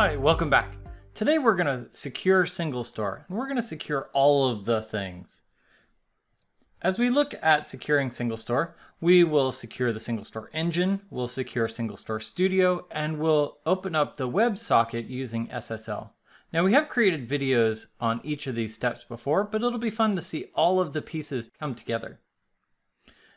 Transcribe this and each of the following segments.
Hi, welcome back. Today we're going to secure SingleStore, and we're going to secure all of the things. As we look at securing SingleStore, we will secure the SingleStore engine, we'll secure SingleStore studio, and we'll open up the WebSocket using SSL. Now we have created videos on each of these steps before, but it'll be fun to see all of the pieces come together.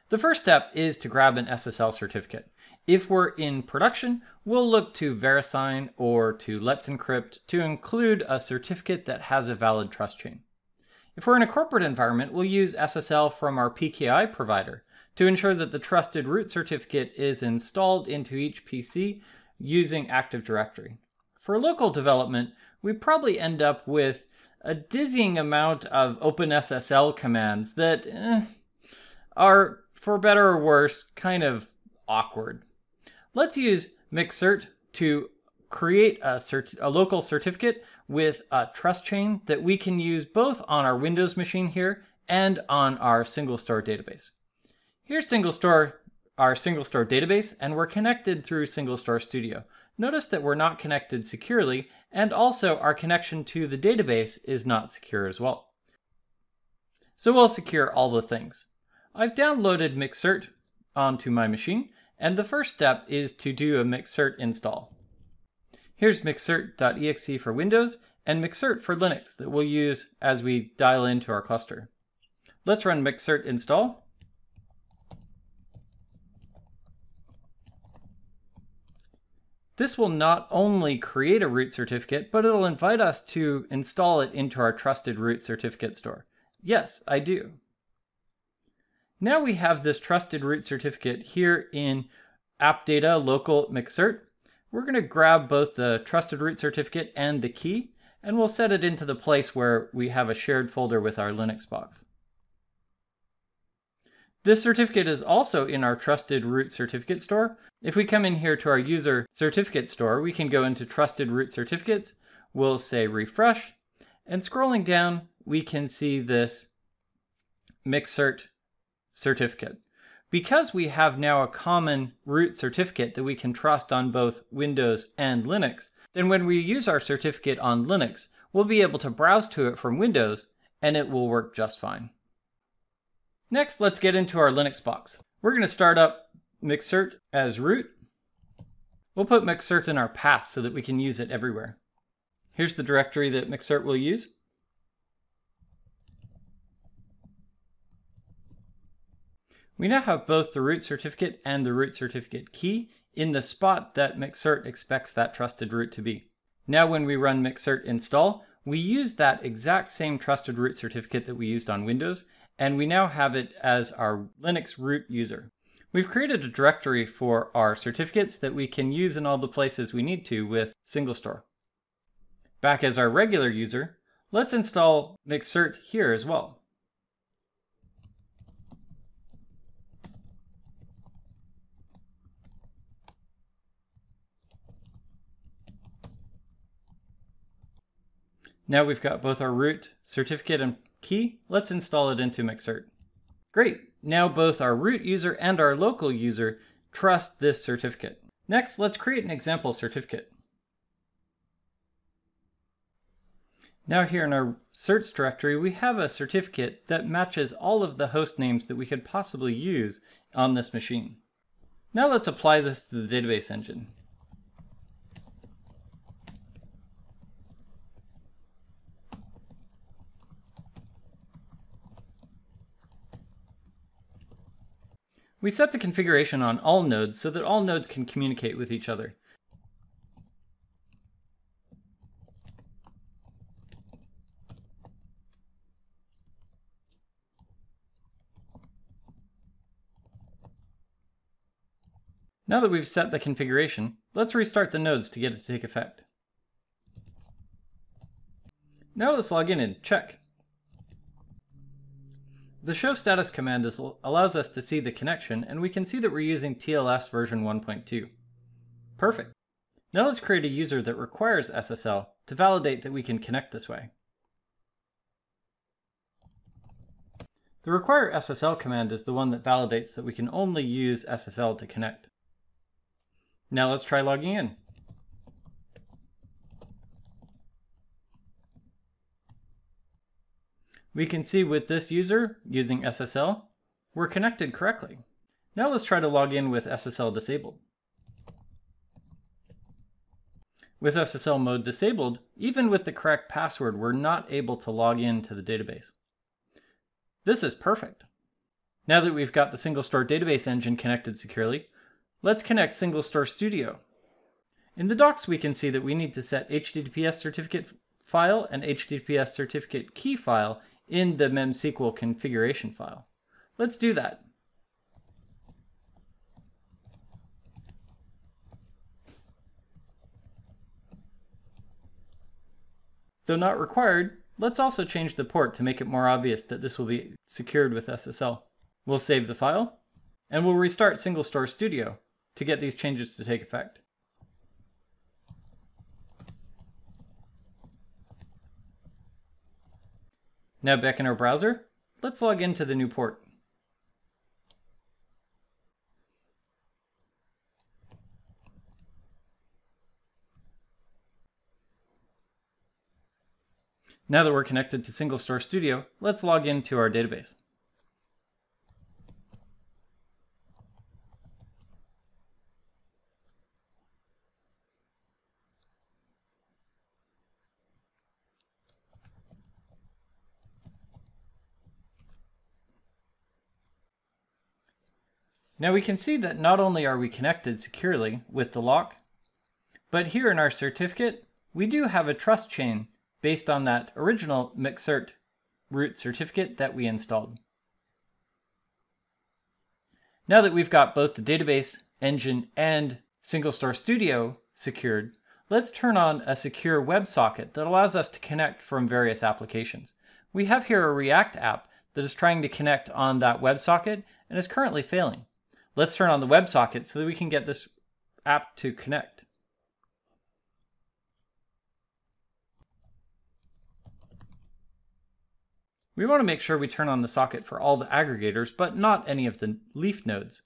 The first step is to grab an SSL certificate. If we're in production, we'll look to VeriSign or to Let's Encrypt to include a certificate that has a valid trust chain. If we're in a corporate environment, we'll use SSL from our PKI provider to ensure that the trusted root certificate is installed into each PC using Active Directory. For local development, we probably end up with a dizzying amount of OpenSSL commands that eh, are, for better or worse, kind of awkward. Let's use mkcert to create a, cert a local certificate with a trust chain that we can use both on our Windows machine here and on our SingleStore database. Here's SingleStore, our SingleStore database, and we're connected through SingleStore studio. Notice that we're not connected securely, and also our connection to the database is not secure as well. So we'll secure all the things. I've downloaded mkcert onto my machine, and the first step is to do a mkcert install. Here's mkcert.exe for Windows and mkcert for Linux that we'll use as we dial into our cluster. Let's run mkcert install. This will not only create a root certificate, but it'll invite us to install it into our trusted root certificate store. Yes, I do. Now we have this trusted root certificate here in app data local mkcert we're going to grab both the trusted root certificate and the key, and we'll set it into the place where we have a shared folder with our Linux box. This certificate is also in our trusted root certificate store. If we come in here to our user certificate store, we can go into trusted root certificates. We'll say refresh, and scrolling down, we can see this mkcert certificate. Because we have now a common root certificate that we can trust on both Windows and Linux, then when we use our certificate on Linux, we'll be able to browse to it from Windows and it will work just fine. Next, let's get into our Linux box. We're going to start up mkcert as root. We'll put mkcert in our path so that we can use it everywhere. Here's the directory that mkcert will use. We now have both the root certificate and the root certificate key in the spot that mkcert expects that trusted root to be. Now when we run mkcert install, we use that exact same trusted root certificate that we used on Windows, and we now have it as our Linux root user. We've created a directory for our certificates that we can use in all the places we need to with SingleStore. Back as our regular user, let's install mkcert here as well. Now we've got both our root certificate and key. Let's install it into mkcert. Great. Now both our root user and our local user trust this certificate. Next, let's create an example certificate. Now here in our certs directory, we have a certificate that matches all of the host names that we could possibly use on this machine. Now let's apply this to the database engine. We set the configuration on all nodes so that all nodes can communicate with each other. Now that we've set the configuration, let's restart the nodes to get it to take effect. Now let's log in and check. The show status command is, allows us to see the connection, and we can see that we're using TLS version 1.2. Perfect. Now let's create a user that requires SSL to validate that we can connect this way. The require SSL command is the one that validates that we can only use SSL to connect. Now let's try logging in. We can see with this user using SSL, we're connected correctly. Now let's try to log in with SSL disabled. With SSL mode disabled, even with the correct password, we're not able to log in to the database. This is perfect. Now that we've got the SingleStore database engine connected securely, let's connect SingleStore Studio. In the docs, we can see that we need to set HTTPS certificate file and HTTPS certificate key file in the memsql configuration file. Let's do that. Though not required, let's also change the port to make it more obvious that this will be secured with SSL. We'll save the file, and we'll restart Single SingleStore Studio to get these changes to take effect. Now back in our browser, let's log into the new port. Now that we're connected to SingleStore Studio, let's log into our database. Now we can see that not only are we connected securely with the lock, but here in our certificate, we do have a trust chain based on that original mkcert root certificate that we installed. Now that we've got both the database, engine, and SingleStore Studio secured, let's turn on a secure WebSocket that allows us to connect from various applications. We have here a React app that is trying to connect on that WebSocket and is currently failing. Let's turn on the WebSocket so that we can get this app to connect. We want to make sure we turn on the socket for all the aggregators, but not any of the leaf nodes.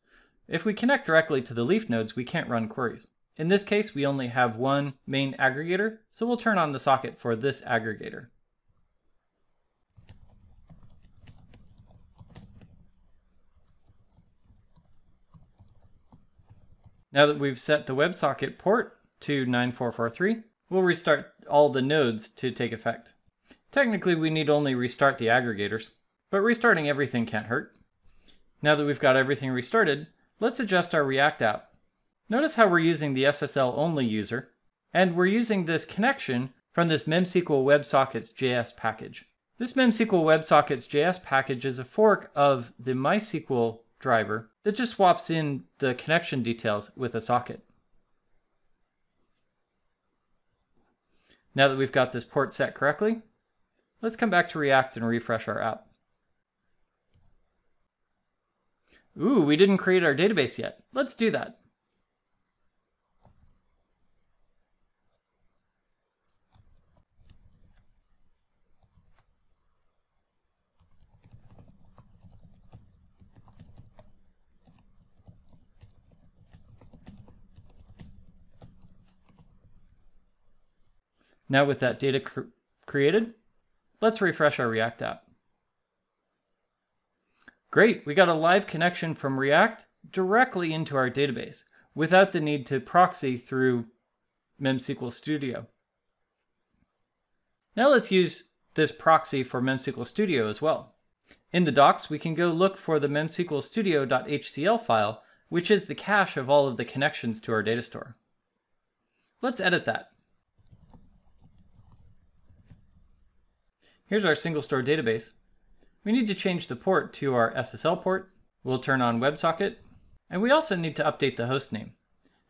If we connect directly to the leaf nodes, we can't run queries. In this case, we only have one main aggregator, so we'll turn on the socket for this aggregator. Now that we've set the WebSocket port to 9443, we'll restart all the nodes to take effect. Technically, we need only restart the aggregators, but restarting everything can't hurt. Now that we've got everything restarted, let's adjust our React app. Notice how we're using the SSL only user, and we're using this connection from this memsql WebSockets JS package. This memsql WebSockets JS package is a fork of the MySQL driver that just swaps in the connection details with a socket. Now that we've got this port set correctly, Let's come back to React and refresh our app. Ooh, we didn't create our database yet. Let's do that. Now with that data cr created, Let's refresh our React app. Great, we got a live connection from React directly into our database without the need to proxy through MemSQL Studio. Now let's use this proxy for MemSQL Studio as well. In the docs, we can go look for the memsql studio.hcl file, which is the cache of all of the connections to our data store. Let's edit that. Here's our SingleStore database. We need to change the port to our SSL port. We'll turn on WebSocket. And we also need to update the host name.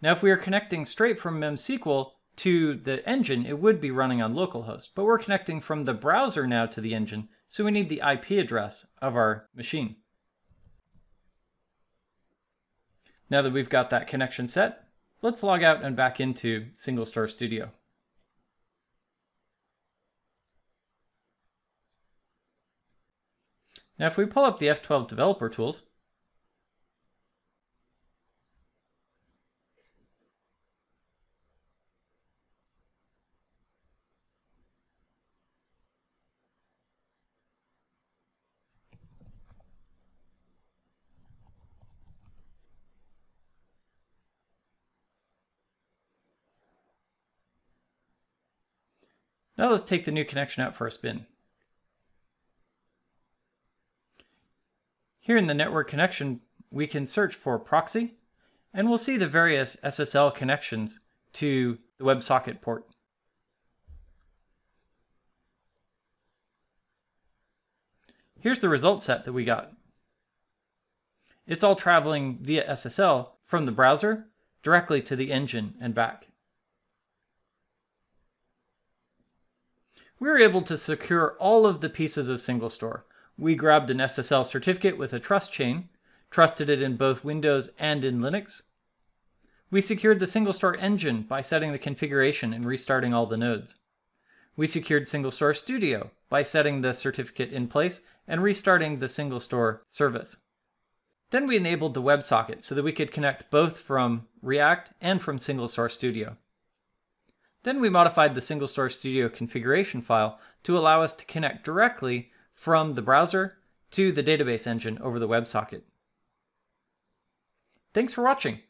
Now, if we are connecting straight from MemSQL to the engine, it would be running on localhost. But we're connecting from the browser now to the engine, so we need the IP address of our machine. Now that we've got that connection set, let's log out and back into SingleStore Studio. Now if we pull up the F12 developer tools, Now let's take the new connection out for a spin. Here in the network connection, we can search for proxy, and we'll see the various SSL connections to the WebSocket port. Here's the result set that we got. It's all traveling via SSL from the browser directly to the engine and back. We were able to secure all of the pieces of SingleStore. We grabbed an SSL certificate with a trust chain, trusted it in both Windows and in Linux. We secured the SingleStore engine by setting the configuration and restarting all the nodes. We secured single SingleStore Studio by setting the certificate in place and restarting the SingleStore service. Then we enabled the WebSocket so that we could connect both from React and from Single SingleStore Studio. Then we modified the Single SingleStore Studio configuration file to allow us to connect directly from the browser to the database engine over the WebSocket. Thanks for watching.